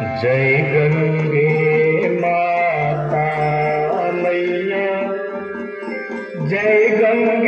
जय गंगे माता मैया। जय गंगे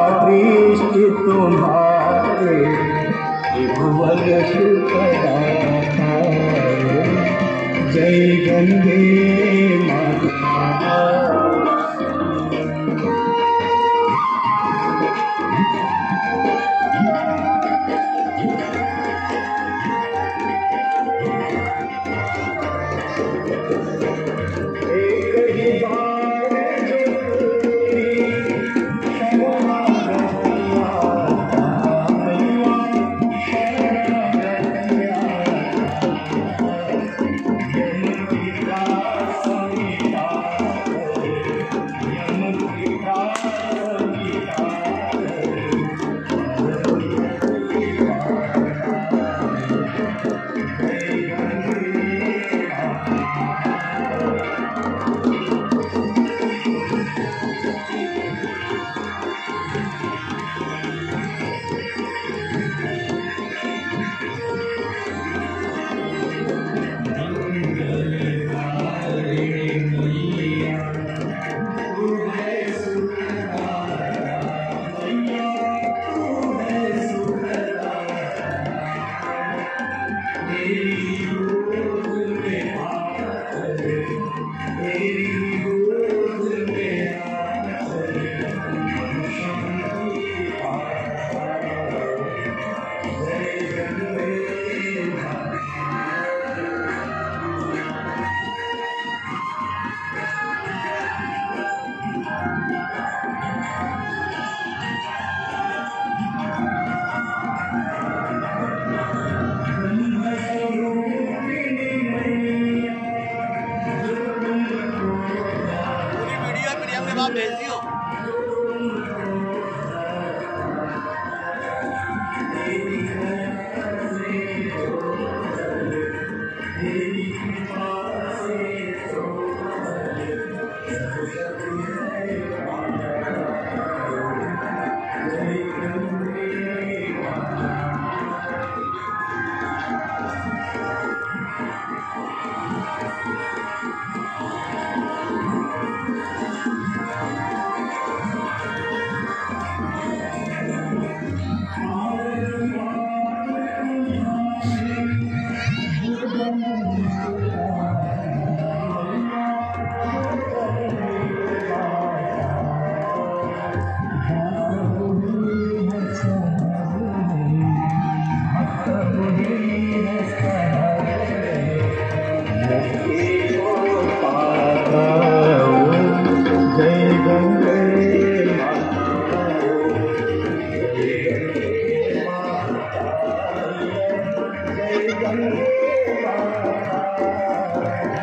कृष्ण तुम्हारे भुवन जय गंगे माता।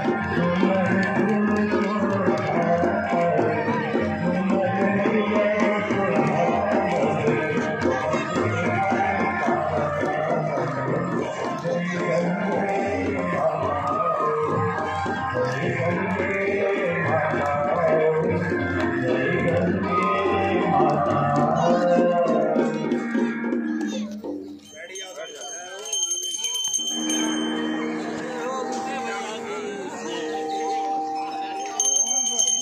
Your